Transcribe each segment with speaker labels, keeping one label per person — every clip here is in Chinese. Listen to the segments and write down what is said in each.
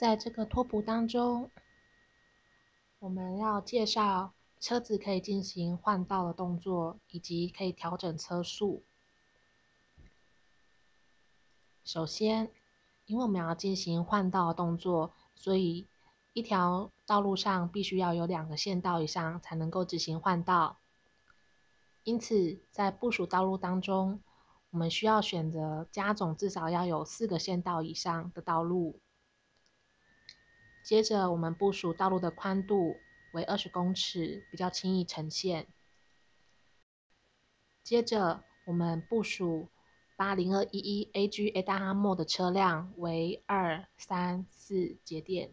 Speaker 1: 在这个拓扑当中，我们要介绍车子可以进行换道的动作，以及可以调整车速。首先，因为我们要进行换道动作，所以一条道路上必须要有两个线道以上才能够执行换道。因此，在部署道路当中，我们需要选择加总至少要有四个线道以上的道路。接着，我们部署道路的宽度为二十公尺，比较轻易呈现。接着，我们部署八零二一一 AG A 大哈莫的车辆为二三四节点。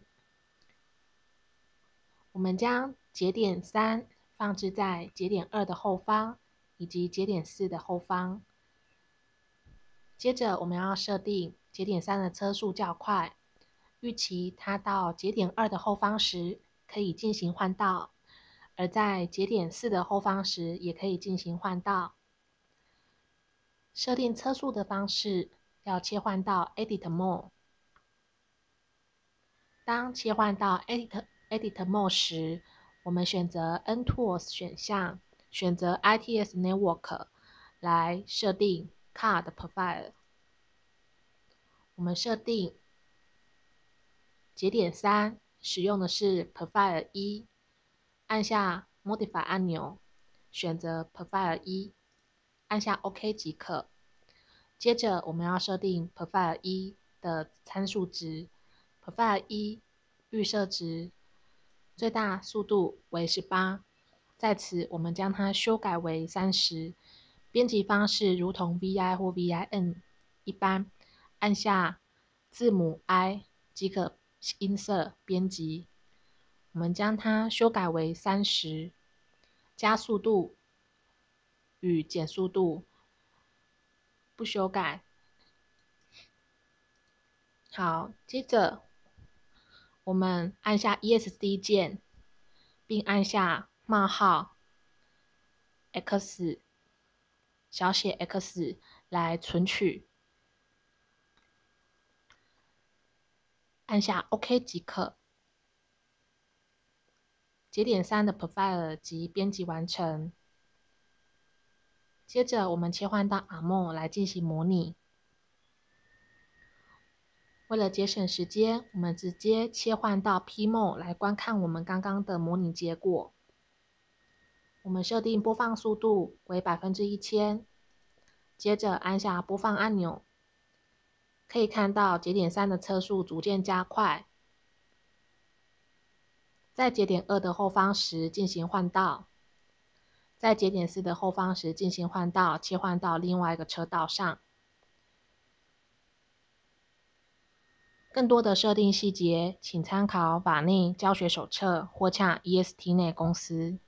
Speaker 1: 我们将节点三放置在节点二的后方，以及节点四的后方。接着，我们要设定节点三的车速较快。预期它到节点二的后方时可以进行换道，而在节点四的后方时也可以进行换道。设定车速的方式要切换到 Edit Mode。当切换到 Edit Edit Mode 时，我们选择 N Tools 选项，选择 ITS Network 来设定 Car 的 Profile。我们设定。节点三使用的是 Profile 一，按下 Modify 按钮，选择 Profile 一，按下 OK 即可。接着我们要设定 Profile 一的参数值，Profile 一预设值最大速度为十八，在此我们将它修改为三十。编辑方式如同 VI 或 VIN 一般，按下字母 I 即可。音色编辑，我们将它修改为三十，加速度与减速度不修改。好，接着我们按下 ESC 键，并按下冒号 X 小写 X 来存取。按下 OK 即可。节点三的 Profile 即编辑完成。接着，我们切换到 AMO 来进行模拟。为了节省时间，我们直接切换到 PMO 来观看我们刚刚的模拟结果。我们设定播放速度为百分之一千，接着按下播放按钮。可以看到节点三的车速逐渐加快，在节点二的后方时进行换道，在节点四的后方时进行换道，切换到另外一个车道上。更多的设定细节，请参考法内教学手册或洽 EST 内公司。